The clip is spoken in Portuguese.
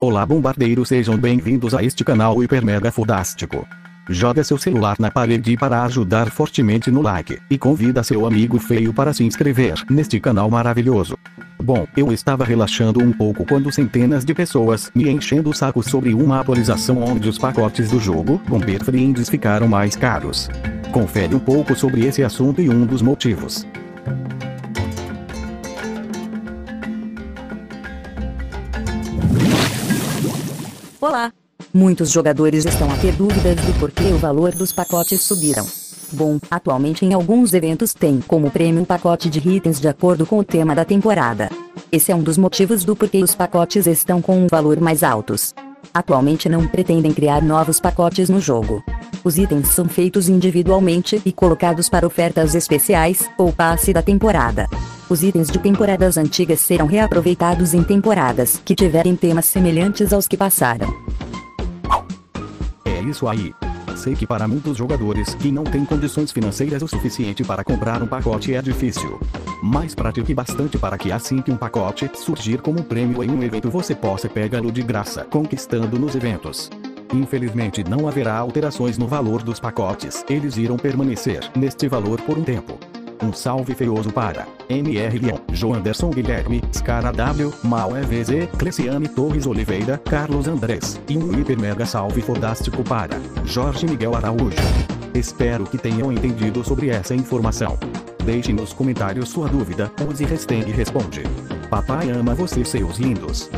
Olá bombardeiros sejam bem-vindos a este canal hiper mega fodástico. Joga seu celular na parede para ajudar fortemente no like, e convida seu amigo feio para se inscrever neste canal maravilhoso. Bom, eu estava relaxando um pouco quando centenas de pessoas me enchendo o saco sobre uma atualização onde os pacotes do jogo Bomber Friends ficaram mais caros. Confere um pouco sobre esse assunto e um dos motivos. Olá! Muitos jogadores estão a ter dúvidas do porquê o valor dos pacotes subiram. Bom, atualmente em alguns eventos tem como prêmio um pacote de itens de acordo com o tema da temporada. Esse é um dos motivos do porquê os pacotes estão com um valor mais altos. Atualmente não pretendem criar novos pacotes no jogo. Os itens são feitos individualmente e colocados para ofertas especiais ou passe da temporada. Os itens de temporadas antigas serão reaproveitados em temporadas que tiverem temas semelhantes aos que passaram. É isso aí. Sei que para muitos jogadores que não têm condições financeiras o suficiente para comprar um pacote é difícil. Mas pratique bastante para que assim que um pacote surgir como prêmio em um evento você possa pegá-lo de graça, conquistando nos eventos. Infelizmente não haverá alterações no valor dos pacotes, eles irão permanecer neste valor por um tempo. Um salve feioso para MR Leon, Joanderson Guilherme, Scara W, Mal EVZ, Cleciane Torres Oliveira, Carlos Andrés, e um hiper mega salve fodástico para Jorge Miguel Araújo. Espero que tenham entendido sobre essa informação. Deixe nos comentários sua dúvida, use hashtag responde. Papai ama você seus lindos.